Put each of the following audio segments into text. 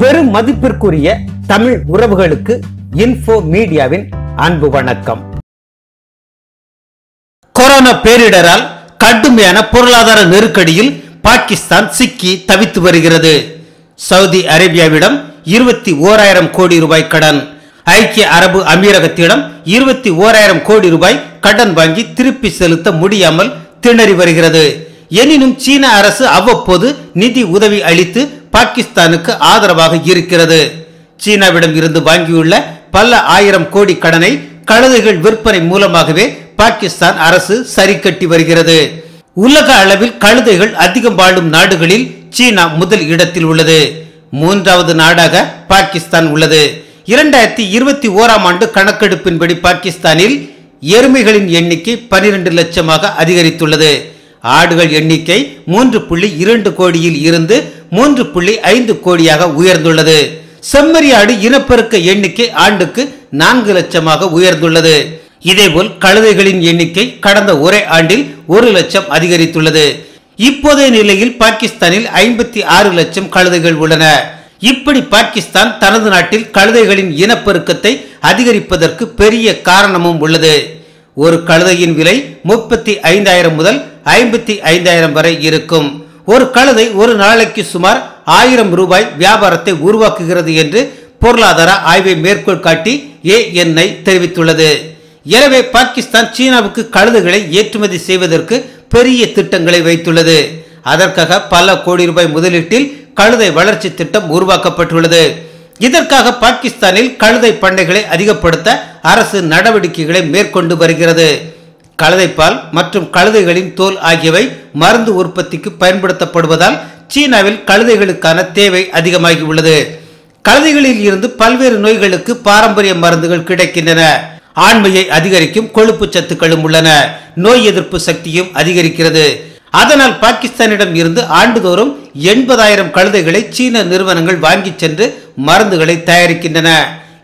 பெரும் மதிப்பிற்குரிய தமிழ் உறவுகளுக்கு இன்ஃபோ மீடியாவின் அன்பு வணக்கம். கொரோனா பேரிடரால் கடுமையான பொருளாதார நெருக்கடியில் பாகிஸ்தான் சிக்கி தவித்து வருகிறது. சவுதி அரேபியாவிடம் இருபத்தி ஓராயிரம் கோடி ரூபாய் கடன். ஐக்கிய அரபு அமீரகத்திடம் இருபத்தி ஓராயிரம் கோடி ரூபாய் கடன் வாங்கி திருப்பி செலுத்த முடியாமல் திணறி வருகிறது. எனினும் சீன அரசு அவ்வப்போது நிதி உதவி அளித்து பாகிஸ்தானுக்கு ஆதரவாக இருக்கிறது. சீனாவிடம் இருந்து வாங்கியுள்ள பல ஆயிரம் கோடி கடனை கழுதைகள் விற்பனை மூலமாகவே பாகிஸ்தான் அரசு சரி கட்டி வருகிறது. உலக அளவில் கழுதைகள் அதிகம் வாழும் நாடுகளில் சீனா முதல் இடத்தில் உள்ளது. மூன்றாவது நாடாக பாகிஸ்தான் உள்ளது. இரண்டாயிரத்தி இருபத்தி ஓராம் ஆண்டு கணக்கெடுப்பின்படி பாகிஸ்தானில் எருமைகளின் எண்ணிக்கை பனிரெண்டு லட்சமாக அதிகரித்துள்ளது. ஆடுகள் எண்ணிக்கை மூன்று புள்ளி இரண்டு கோடியில் இருந்து மூன்று புள்ளி ஐந்து கோடியாக உயர்ந்துள்ளது. செம்மறி ஆடு இனப்பெருக்க எண்ணிக்கை ஆண்டுக்கு நான்கு லட்சமாக உயர்ந்துள்ளது. இதேபோல் கழுதைகளின் எண்ணிக்கை கடந்த ஒரே ஆண்டில் ஒரு லட்சம் அதிகரித்துள்ளது. இப்போதைய நிலையில் பாகிஸ்தானில் ஐம்பத்தி ஆறு லட்சம் கழுதைகள் உள்ளன. இப்படி பாகிஸ்தான் தனது நாட்டில் கழுதைகளின் இனப்பெருக்கத்தை அதிகரிப்பதற்கு பெரிய காரணமும் உள்ளது. ஒரு கழுதையின் விலை முப்பத்தி ஐந்தாயிரம் முதல் ஐம்பத்தி ஐந்தாயிரம் வரை இருக்கும். ஒரு கழுதை ஒரு நாளைக்கு சுமார் ஆயிரம் ரூபாய் வியாபாரத்தை உருவாக்குகிறது என்று பொருளாதார ஆய்வை மேற்கோள் காட்டி ஏஎன்ஐ தெரிவித்துள்ளது. எனவே பாகிஸ்தான் சீனாவுக்கு கழுதைகளை ஏற்றுமதி செய்வதற்கு பெரிய திட்டங்களை வைத்துள்ளது. அதற்காக பல கோடி ரூபாய் முதலீட்டில் கழுதை வளர்ச்சி திட்டம் உருவாக்கப்பட்டுள்ளது. இதற்காக பாகிஸ்தானில் கழுதை பண்ணைகளை அதிகப்படுத்த அரசு நடவடிக்கைகளை மேற்கொண்டு வருகிறது. கழுதைப்பால் மற்றும் கழுதைகளின் தோல் ஆகியவை மருந்து உற்பத்திக்கு பயன்படுத்தப்படுவதால் சீனாவில் கழுதைகளுக்கான தேவை அதிகமாகி உள்ளது கழுதைகளில் இருந்து பல்வேறு நோய்களுக்கு பாரம்பரிய மருந்துகள் கிடைக்கின்றன. ஆண்மையை அதிகரிக்கும் கொழுப்பு சத்துக்களும் உள்ளன. நோய் எதிர்ப்பு சக்தியும் அதிகரிக்கிறது. அதனால் பாகிஸ்தானிடம் இருந்து ஆண்டுதோறும் எண்பதாயிரம் கழுதைகளை சீன நிறுவனங்கள் வாங்கிச் சென்று மருந்துகளை தயாரிக்கின்றன.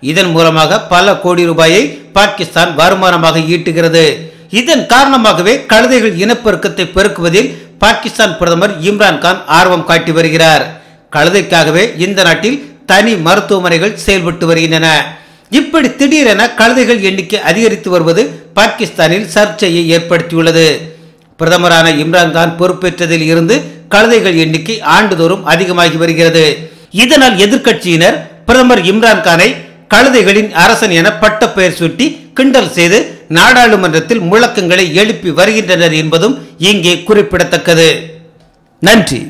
இதன் மூலமாக பல கோடி ரூபாயை பாகிஸ்தான் வருமானமாக ஈட்டுகிறது. இதன் காரணமாகவே கழுதைகள் இனப்பெருக்கத்தை பெருக்குவதில் பாகிஸ்தான் பிரதமர் இம்ரான்கான் ஆர்வம் காட்டி வருகிறார். கழுதைக்காகவே இந்த நாட்டில் தனி மருத்துவமனைகள் செயல்பட்டு வருகின்றன. இப்படி திடீரென கழுதைகள் எண்ணிக்கை அதிகரித்து வருவது பாகிஸ்தானில் சர்ச்சையை ஏற்படுத்தியுள்ளது. பிரதமரான இம்ரான்கான் பொறுப்பேற்றதில் இருந்து கழுதைகள் எண்ணிக்கை ஆண்டுதோறும் அதிகமாகி வருகிறது. இதனால் எதிர்க்கட்சியினர் பிரதமர் இம்ரான்கானை கழுதைகளின் அரசன் என பட்ட பெயர் சூட்டி கிண்டல் செய்து நாடாளுமன்றத்தில் முழக்கங்களை எழுப்பி வருகின்றனர் என்பதும் இங்கே குறிப்பிடத்தக்கது. நன்றி.